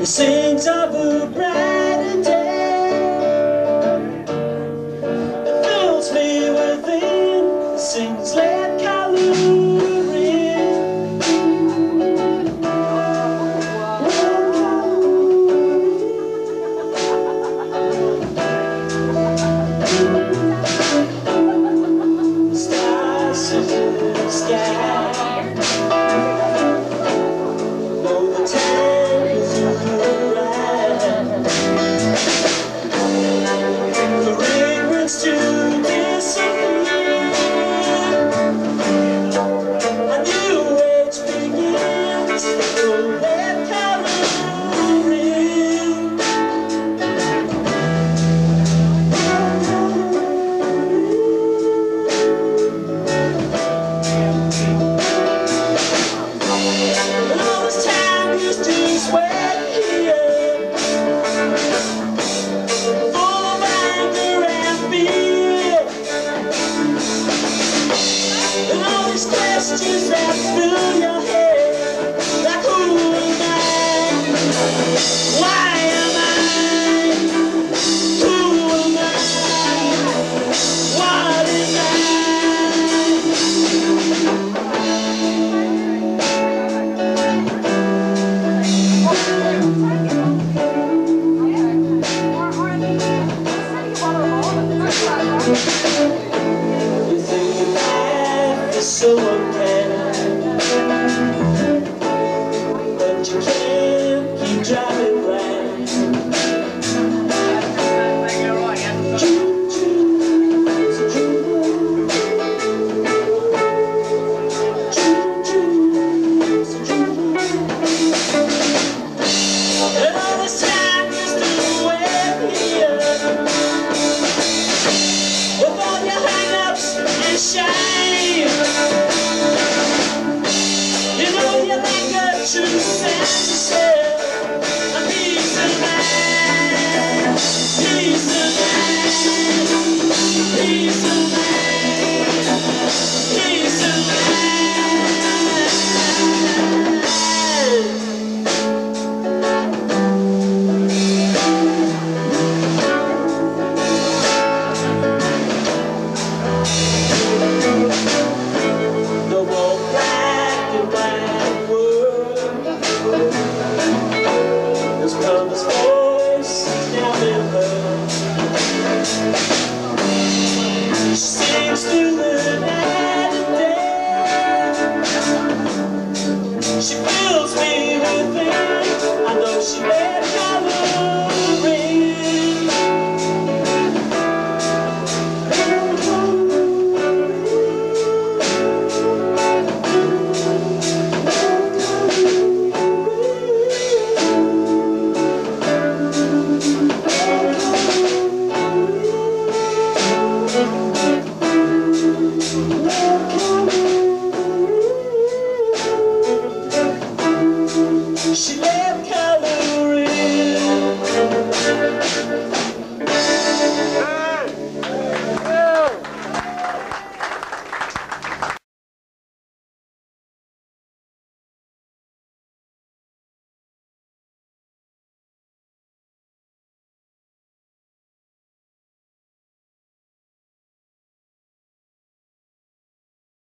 the saints of a so unfair But you can't keep driving blind She fills me with things I know she made my love.